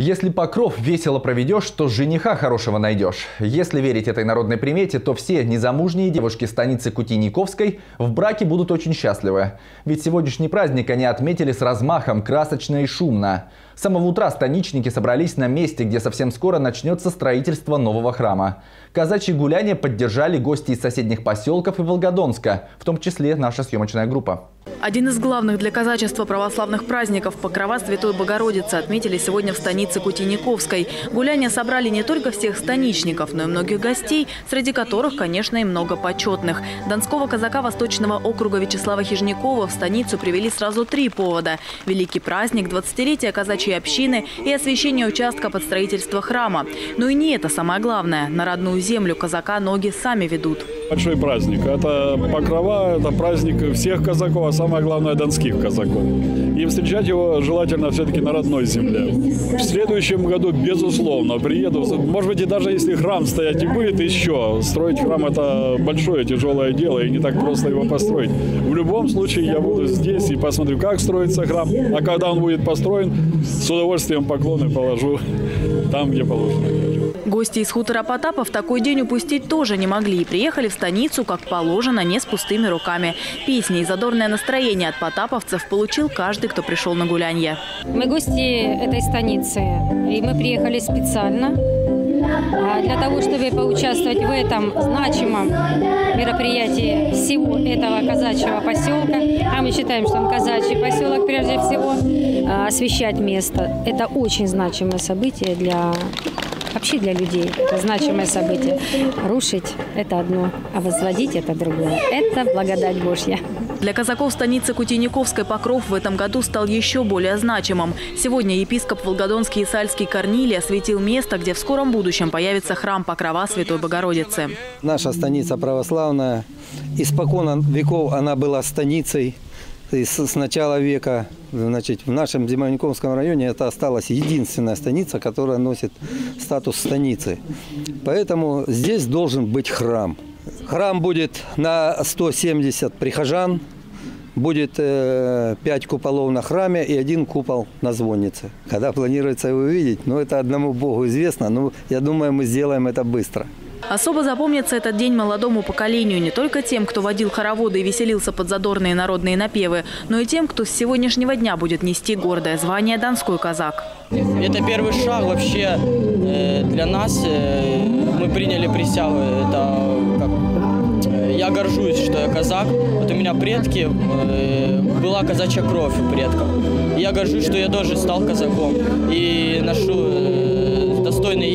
Если покров весело проведешь, то жениха хорошего найдешь. Если верить этой народной примете, то все незамужние девушки станицы Кутейниковской в браке будут очень счастливы. Ведь сегодняшний праздник они отметили с размахом, красочно и шумно. С самого утра станичники собрались на месте, где совсем скоро начнется строительство нового храма. Казачьи гуляния поддержали гости из соседних поселков и Волгодонска, в том числе наша съемочная группа. Один из главных для казачества православных праздников – Покрова Святой Богородицы – отметили сегодня в станице Кутейниковской. Гуляния собрали не только всех станичников, но и многих гостей, среди которых, конечно, и много почетных. Донского казака Восточного округа Вячеслава Хижнякова в станицу привели сразу три повода – великий праздник, 20-летие казачьей общины и освящение участка под строительство храма. Но и не это самое главное – на родную землю казака ноги сами ведут. Большой праздник. Это Покрова, это праздник всех казаков, а самое главное донских казаков. И встречать его желательно все-таки на родной земле. В следующем году, безусловно, приеду. Может быть, и даже если храм стоять и будет еще, строить храм это большое, тяжелое дело, и не так просто его построить. В любом случае, я буду здесь и посмотрю, как строится храм. А когда он будет построен, с удовольствием поклоны положу там, где положено. Гости из хутора Потапа в такой день упустить тоже не могли. Приехали в станицу, как положено, не с пустыми руками. Песни и задорное настроение от потаповцев получил каждый, кто пришел на гулянье. Мы гости этой станицы, и мы приехали специально а, для того, чтобы поучаствовать в этом значимом мероприятии всего этого казачьего поселка. А мы считаем, что он казачий поселок прежде всего. А, освещать место – это очень значимое событие для вообще для людей. Это значимое событие. Рушить – это одно, а возводить – это другое. Это благодать Божья. Для казаков станицы Кутейниковской Покров в этом году стал еще более значимым. Сегодня епископ Волгодонский и Сальский Корнилий осветил место, где в скором будущем появится храм Покрова Святой Богородицы. Наша станица православная. Испокон веков она была станицей с начала века значит, в нашем Зимовниковском районе это осталась единственная станица, которая носит статус станицы. Поэтому здесь должен быть храм. Храм будет на 170 прихожан, будет э, 5 куполов на храме и один купол на звоннице. Когда планируется его увидеть, ну это одному Богу известно, но я думаю, мы сделаем это быстро. Особо запомнится этот день молодому поколению не только тем, кто водил хороводы и веселился под задорные народные напевы, но и тем, кто с сегодняшнего дня будет нести гордое звание «Донской казак». Это первый шаг вообще э, для нас. Э, мы приняли присягу. Это как, э, я горжусь, что я казак. Вот у меня предки, была казачья кровь у предков. Я горжусь, что я тоже стал казаком и ношу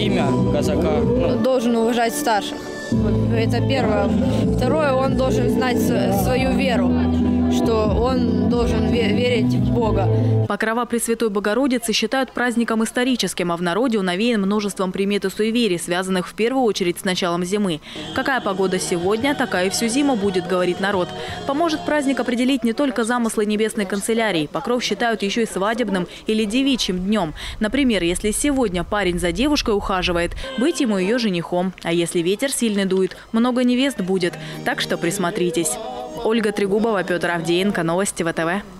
имя казака. Ну. Должен уважать старших. Это первое. Второе, он должен знать свою веру что он должен верить в Бога. Покрова Пресвятой Богородицы считают праздником историческим, а в народе он навеян множеством примет и суеверий, связанных в первую очередь с началом зимы. Какая погода сегодня, такая и всю зиму будет, говорит народ. Поможет праздник определить не только замыслы небесной канцелярии. Покров считают еще и свадебным или девичьим днем. Например, если сегодня парень за девушкой ухаживает, быть ему ее женихом. А если ветер сильный дует, много невест будет. Так что присмотритесь. Ольга Трегубова, Петр Авдеенко. Новости ВТВ.